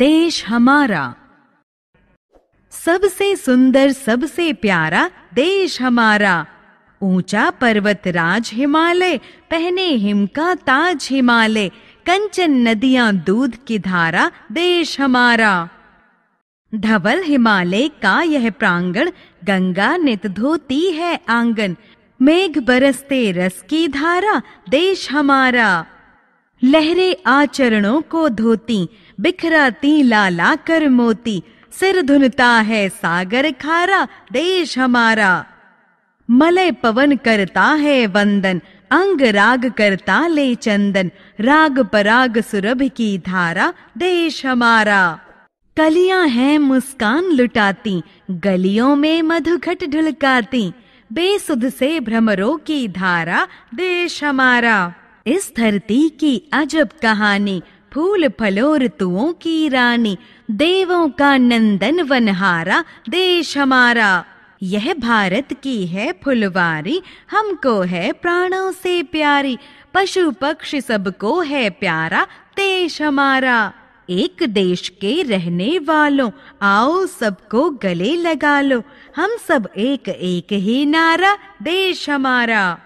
देश हमारा। सबसे सुंदर, सबसे प्यारा देश हमारा। ऊँचा पर्वत राज हिमालय, पहने हिम का ताज हिमालय, कंचन नदियाँ दूध की धारा देश हमारा। धवल हिमालय का यह प्रांगण गंगा नित धोती है आँगन, मेघ बरसते रस की धारा देश हमारा। लहरे आचरणों को धोती बिखराती लाला कर मोती। सिर धुनता है सागर खारा, देश हमारा। मलय पवन करता है वंदन, अंग राग करता ले चंदन। राग पराग सुरभ की धारा, देश हमारा। कलियाँ हैं मुस्कान लुटाती, गलियों में मधुघट ढुलकाती। बेसुध से भ्रमरों की धारा, देश हमारा। इस धरती की अजब कहानी फूल फलो ऋतुओं की रानी, देवों का नंदन वनहारा, देश हमारा। यह भारत की है फुलवारी, हमको है प्राणों से प्यारी, पशु पक्षी सबको है प्यारा, देश हमारा। एक देश के रहने वालों, आओ सबको गले लगा लो, हम सब एक एक ही नारा, देश हमारा।